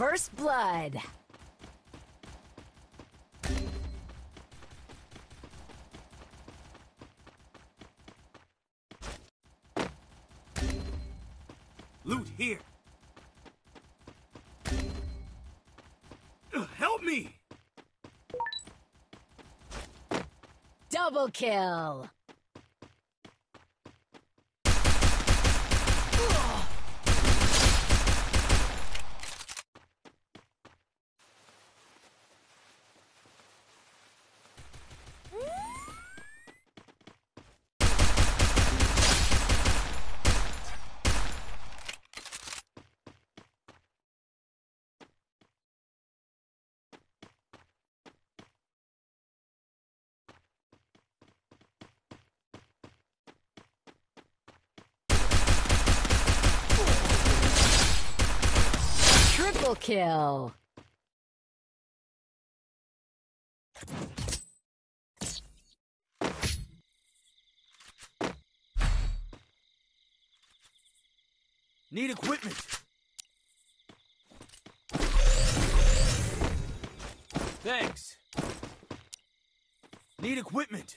First blood. Loot here. Help me! Double kill. Triple kill. Need equipment. Thanks. Need equipment.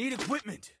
Need equipment.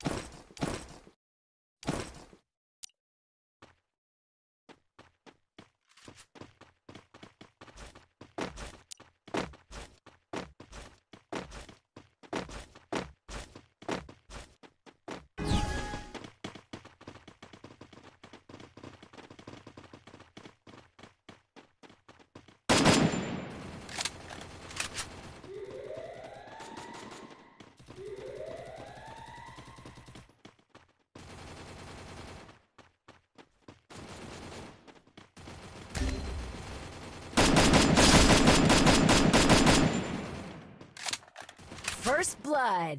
First blood.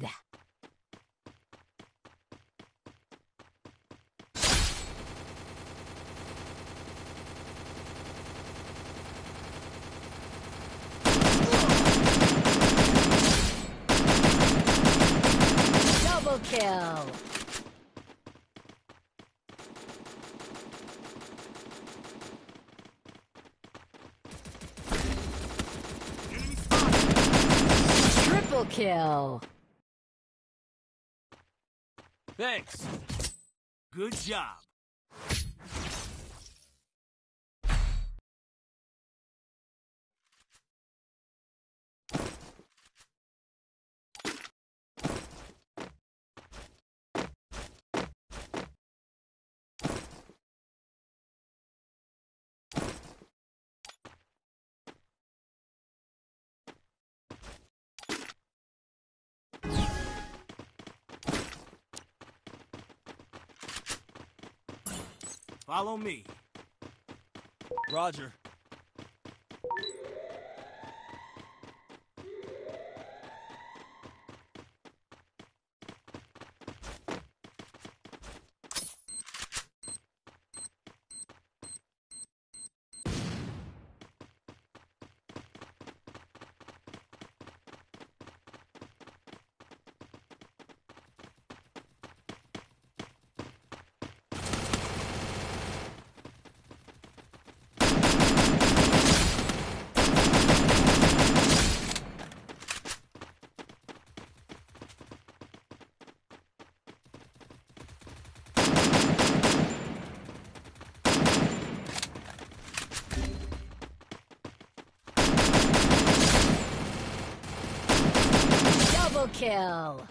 Double kill. Enemy spotted. Triple kill. Thanks. Good job. Follow me. Roger. kill.